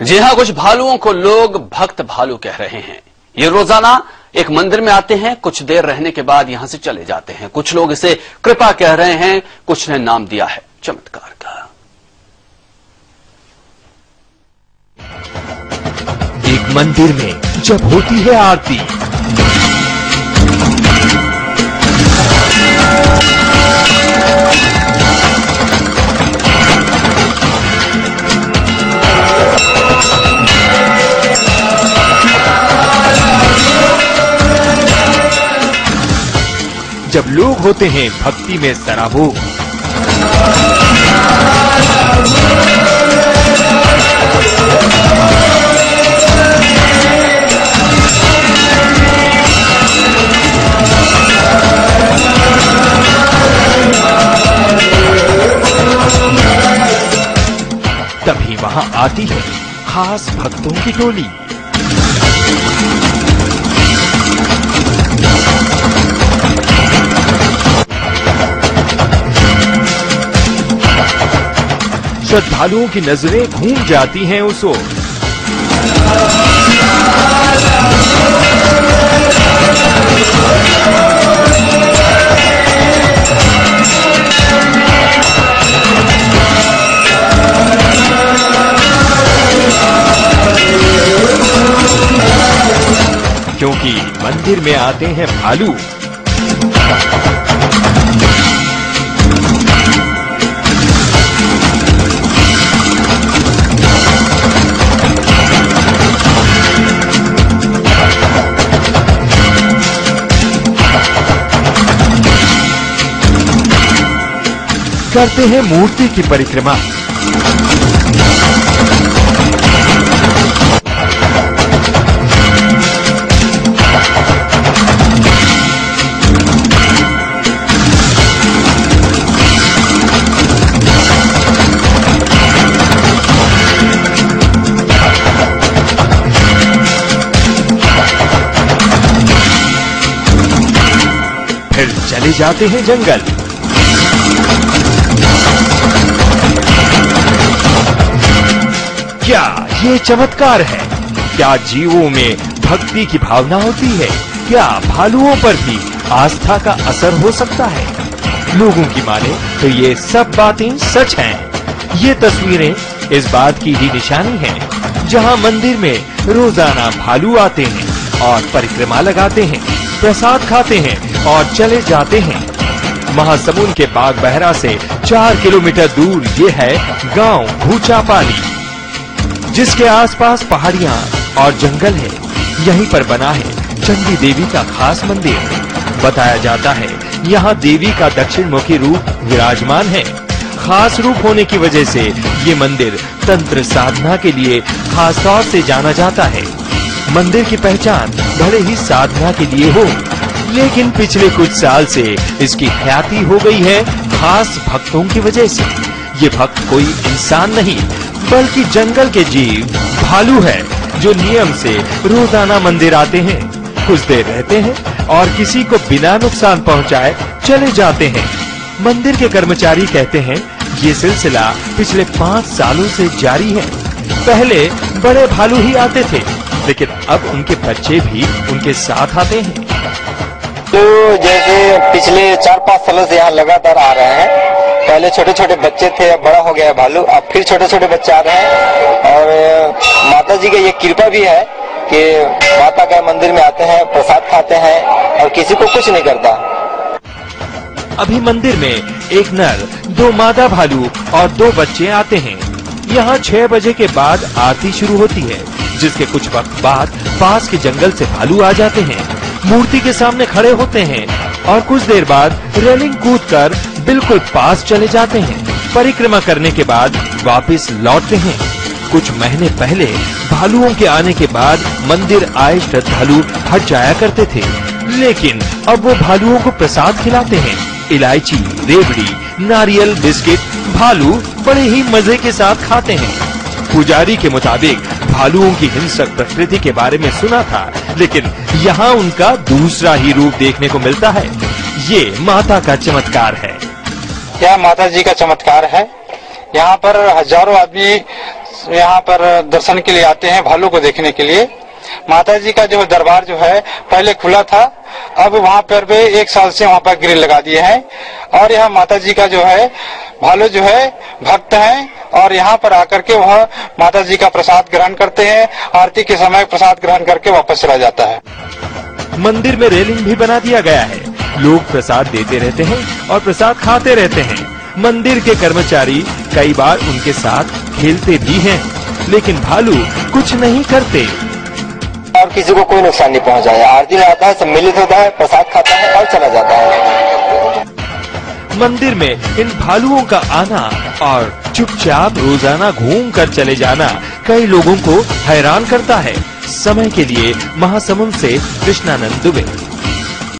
जी हाँ कुछ भालुओं को लोग भक्त भालू कह रहे हैं। ये रोज़ाना एक मंदिर में आते हैं, कुछ देर रहने के बाद यहाँ से चले जाते हैं। कुछ लोग इसे कृपा कह रहे हैं, कुछ ने नाम दिया है। चमत्कार का। एक मंदिर में जब होती है आरती जब लोग होते हैं भक्ति में सराबोर तभी वहाँ आती है खास भक्तों की टोली। श्रद्धालुओं की नज़रें घूम जाती हैं उस ओर। क्योंकि मंदिर में आते हैं भालू। करते हैं मूर्ति की परिक्रमा। फिर चले जाते हैं जंगल। क्या ये चमत्कार है? क्या जीवों में भक्ति की भावना होती है? क्या भालुओं पर भी आस्था का असर हो सकता है? लोगों की माने तो ये सब बातें सच हैं। ये तस्वीरें इस बात की ही निशानी है, जहाँ मंदिर में रोज़ाना भालू आते हैं और परिक्रमा लगाते हैं, प्रसाद खाते हैं और चले जाते हैं। महासमुंद के बाग बहरा से चार किलोमीटर दूर ये है गाँव भूचा पाली जिसके आसपास पहाड़ियाँ और जंगल है, यहीं पर बना है चंडी देवी का खास मंदिर। बताया जाता है, यहाँ देवी का दक्षिण मुखी रूप विराजमान है। खास रूप होने की वजह से ये मंदिर तंत्र साधना के लिए खास तौर से जाना जाता है। मंदिर की पहचान भले ही साधना के लिए हो। लेकिन पिछले कुछ साल से इसकी ख्याति हो गई है खास भक्तों की वजह से। ये भक्त कोई इंसान नहीं बल्कि जंगल के जीव भालू है, जो नियम से रोज़ाना मंदिर आते हैं। कुछ देर रहते हैं और किसी को बिना नुकसान पहुँचाए चले जाते हैं। मंदिर के कर्मचारी कहते हैं, ये सिलसिला पिछले पाँच सालों से जारी है। पहले बड़े भालू ही आते थे, लेकिन अब उनके बच्चे भी उनके साथ आते हैं। तो जैसे पिछले चार पाँच सालों से यहाँ लगातार आ रहे हैं पहले छोटे छोटे बच्चे थे, अब बड़ा हो गया है भालू। अब फिर छोटे छोटे बच्चे आ रहे हैं। और माता जी की ये कृपा भी है कि माता का मंदिर में आते हैं, प्रसाद खाते हैं और किसी को कुछ नहीं करता। अभी मंदिर में एक नर, दो मादा भालू और दो बच्चे आते हैं। यहाँ छह बजे के बाद आरती शुरू होती है, जिसके कुछ वक्त बाद पास के जंगल से भालू आ जाते हैं। मूर्ति के सामने खड़े होते हैं और कुछ देर बाद रेलिंग कूदकर बिल्कुल पास चले जाते हैं। परिक्रमा करने के बाद वापस लौटते हैं। कुछ महीने पहले भालुओं के आने के बाद मंदिर आए श्रद्धालु हट जाया करते थे। लेकिन अब वो भालुओं को प्रसाद खिलाते हैं। इलायची, रेवड़ी, नारियल, बिस्किट, भालू बड़े ही मज़े के साथ खाते हैं। पुजारी के मुताबिक भालुओं की हिंसक प्रकृति के बारे में सुना था, लेकिन यहाँ उनका दूसरा ही रूप देखने को मिलता है। ये माता का चमत्कार है। यह माता जी का चमत्कार है। यहाँ पर हज़ारों आदमी यहाँ पर दर्शन के लिए आते हैं, भालू को देखने के लिए। माता जी का जो दरबार जो है, पहले खुला था, अब वहाँ पर भी एक साल से वहाँ पर ग्रिल लगा दिए हैं। और यहाँ माता जी का जो है, भालू जो है, भक्त हैं, और यहाँ पर आकर के वह माता जी का प्रसाद ग्रहण करते हैं, आरती के समय प्रसाद ग्रहण करके वापस चला जाता है। मंदिर में रेलिंग भी बना दिया गया है। लोग प्रसाद देते रहते हैं और प्रसाद खाते रहते हैं। मंदिर के कर्मचारी कई बार उनके साथ खेलते भी हैं लेकिन भालू कुछ नहीं करते। और किसी को कोई नुकसान नहीं पहुँचाया। आरती में आता है सम्मिलित होता है प्रसाद खाता है और चला जाता है। मंदिर में इन भालुओं का आना और चुपचाप रोज़ाना घूम कर चले जाना कई लोगों को हैरान करता है। समय के लिए महासमुंद से कृष्णानंद दुबे।